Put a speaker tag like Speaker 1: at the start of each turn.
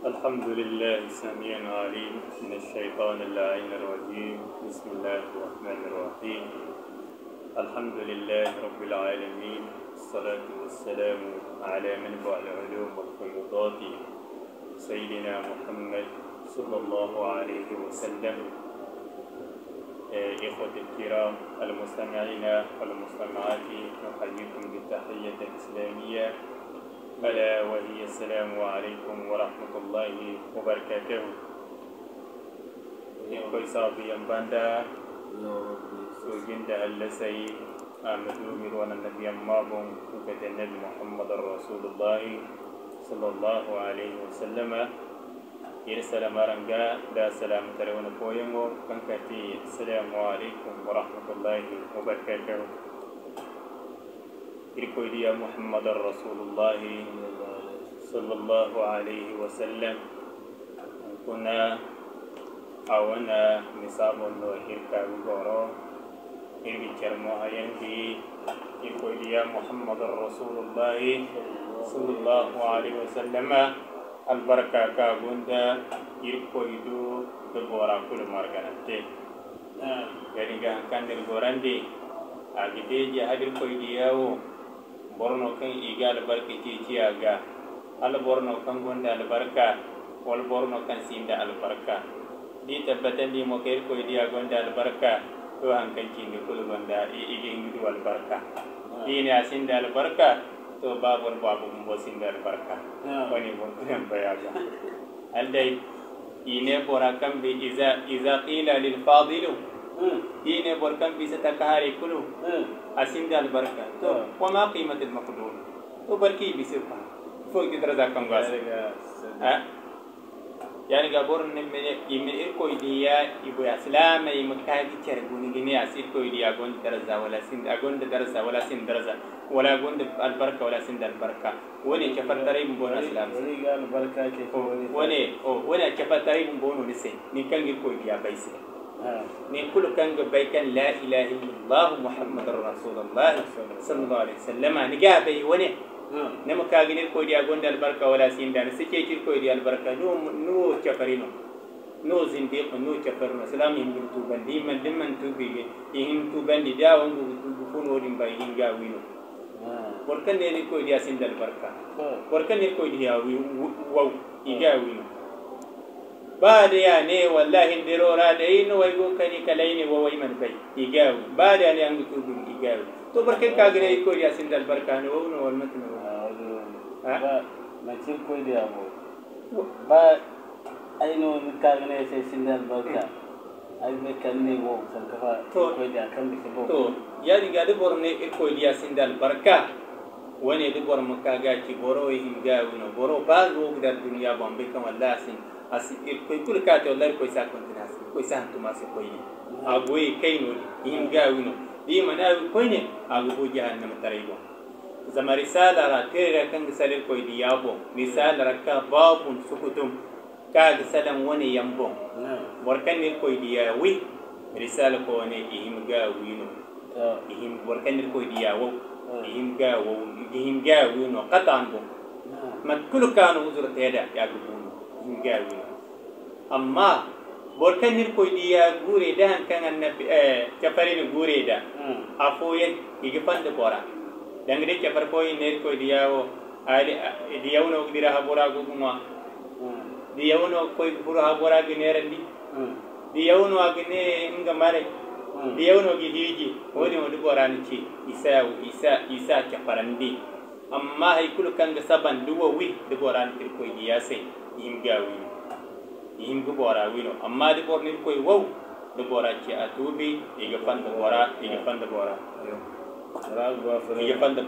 Speaker 1: الحمد لله السميع العليم من الشيطان اللعين الرجيم. بسم الله الرحمن الرحيم. الحمد لله رب العالمين. الصلاة والسلام على منبع العلوم والفيوضات سيدنا محمد صلى الله عليه وسلم. إخوة الكرام المستمعين والمستمعات نحييكم بالتحية الإسلامية ألا وهي السلام عليكم ورحمة الله وبركاته. إخوة صابي باندا؟ سوجين دا اللسي آمدو مروان النبي أمابهم وكت النبي محمد رسول الله صلى الله عليه وسلم. da salamu tare wani koyango kan kati assalamu alaikum wa rahmatullahi wa barakatuhu ركويل يا محمد رسول الله صلى الله عليه وسلم. كنا أونا مصاب الله كان غورا إربي كرما يا محمد رسول الله صلى الله عليه وسلم. البركة كابوندا. يركويدو دبورا كل مارغانتي. غريغان كان دي. أجدي جهاد الكويدياو borno kan iga albarka ci aga al borno kan gonda albarka wal borno kan sinda albarka di tabbatan di mo kay koydi ya gonda albarka to hankan ci ni kulu gonda igi ngidu albarka di ne asinda albarka to babon babu mo sindar barka wani bon kunan bayaga aldai ine bora kam bi iza iza qila lil fadil ine bor kam bi satakari kulu asindal barka to wa ma qimat al maqdum to barki bi sifa fo gidra da kam gas ha yani ga bor ne me ime ir koy diya ibo islama im kaagi cer guni gini asir koy diya gon daraza wala sin agon daraza wala sin daraza wala gon albarka wala sin albarka woni ke fatare mo bon آه. من كل كان جبيكا لا إله إلا الله محمد رسول الله صلى الله عليه وسلم. نجا بي وني. آه. نمو كاغن الكويدي أغند البركة ولا سين دان سيكي الكويدي البركة. نو نو تفرينو نو زنديق نو تفرينو سلام يهم بلتوبان دي من دي من توبي. يهم توبان. دي داون بفونو دي مبايين جاوينو. آه. وركن دي الكويدي أسين دي البركة وركن دي الكويدي أغوي وو إجاوينو بعد يعني والله اندرو رادين ويقول كني كلين ووي من في إيجاو بعد يعني أنا كتب
Speaker 2: إيجاو تو بركة كاغرة يكو يا سند البركان هو نو ولا متن هو ما تصير كوي ديا مو با أي نو كاغرة يا سند البركان أي مكاني هو
Speaker 1: سنكفا كوي ديا كم بيسبو تو يا دي قالي بورني كوي ديا سند البركان وين يدي بور مكاغا تي بورو إيجاو نو بورو بعد هو قدر الدنيا بامبيكم الله سند asi e koy kul ka to lar koy sa kontinas koy sa tuma se koy ni agoy kayno hinga wono di mana koy ne ago bo jahannam taray bon zama risala ra tere kan gisalir koy di yabo risala ra ka babun sukutum ka gisalan wani yambo borkan ni koy di yawi risala ko ne ihim ga wino ihim borkan ni koy di yawo ihim ga wo ihim ga wino qatan bo mat kulu kanu uzur teda ya gubuno gulgawi amma borkanir koyɗiya guureda han kan annabi eh, caparino guureda hmm. a foyen igi fande eh, hmm. hmm. bora dangde capar koye ner koyɗiya o aɗi ɗi yawno ɗira ha borago ɗuma ɗi yawno koye buro ha boragi nerandi ɗi yawno agine nga mare. Ɗi yawnogi hiiji woni oɗi ɓorani ci isa isa isa caparandi. Amma hay kulu kanga saban ɗuwo wi ɗi ɓorani tir koyɗiya sey yimɓe a wino. Yimɓe ɓoora wino. Amma de ɓornir koye wow ɗo ɓoora ce a tuubi iga fanda ɓoora iga fanda ɓoora iga fanda